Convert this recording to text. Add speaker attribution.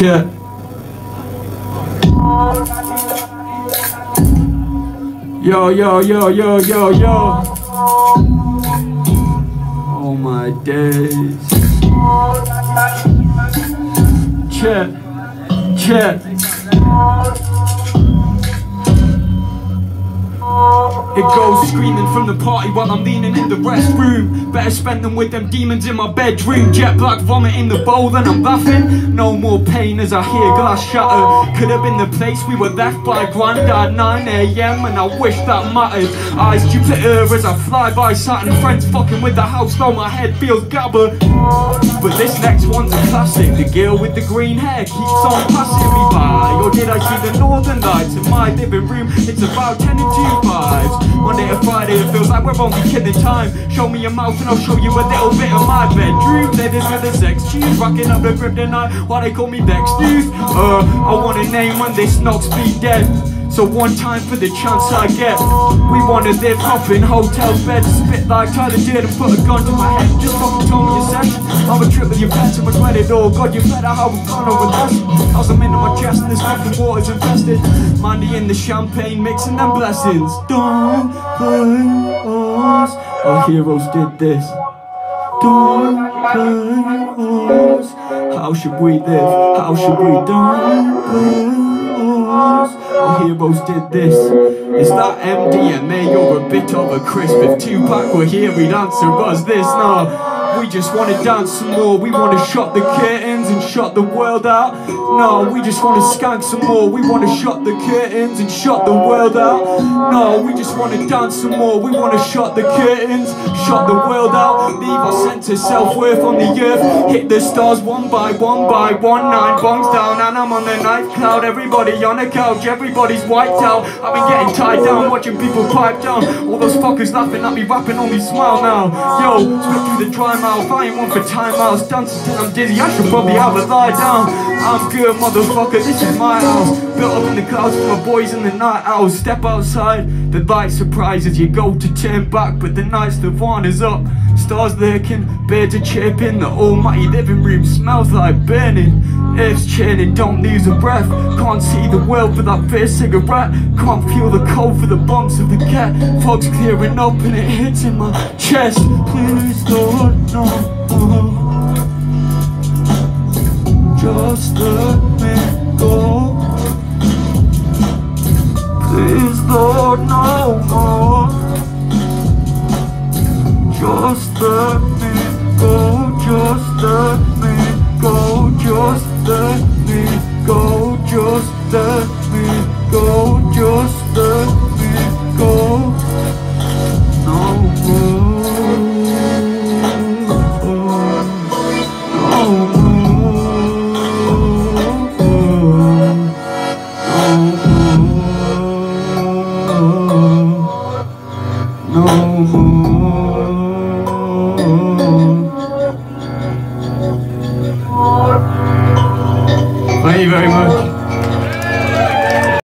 Speaker 1: Check. Yo, yo, yo, yo, yo, yo. Oh my days. Check. Check. It goes screaming from the party while I'm leaning in the restroom. Better spend them with them demons in my bedroom. Jet black vomit in the bowl, then I'm laughing. No more pain as I hear glass shatter. Could have been the place we were left by granddad 9 a.m. and I wish that mattered. Eyes Jupiter as I fly by Saturn. Friends fucking with the house, though my head feels gabber. But this next one's a classic. The girl with the green hair keeps on passing me by. Or did I see the northern lights in my living room? It's about 10 and 2 vibes. Friday, it feels like we're only killing time. Show me your mouth and I'll show you a little bit of my bedroom. They this with the sex cheese, rocking up the kryptonite. Why they call me Dex News? Uh, I want a name when this knocks be dead. So one time for the chance I get We wanna live hotel beds. Spit like Tyler did and put a gun to my head. Just fucking told me a session I'm a trip with your pets and regret it all. God you better how we gone over this. How's I'm my chest? And this fucking water's infested. Money in the champagne mixing them blessings. Don't blame us. Our heroes did this. Don't blame us. How should we live? How should we? Don't blame heroes did this Is that MDMA or a bit of a crisp? If Tupac were here we'd answer us this No we just wanna dance some more. We wanna shut the curtains and shut the world out. No, we just wanna skank some more. We wanna shut the curtains and shut the world out. No, we just wanna dance some more. We wanna shut the curtains, shut the world out. Leave our sense of self-worth on the earth. Hit the stars one by one by one. Nine bongs down and I'm on the ninth cloud. Everybody on the couch, everybody's wiped out. I've been getting tied down, watching people pipe down. All those fuckers laughing at me, rapping on me, smile now. Yo, spit through the dry mouth, I ain't one for time outs Dancing till I'm dizzy, I should probably have a lie down. I'm good, motherfucker, this is my house. Built up in the clouds with my boys in the night owls Step outside, the light surprises. You Go to turn back, but the night's the one is up. Stars lurking, birds are chirping. The almighty living room smells like burning. Earth's churning, don't lose a breath. Can't see the world for that first cigarette. Can't feel the cold for the bumps of the cat. Fog's clearing up and it hits in my chest. Please Just let me go, just let me go, just let me go, just let me go, just let me go. No more, no more, no more.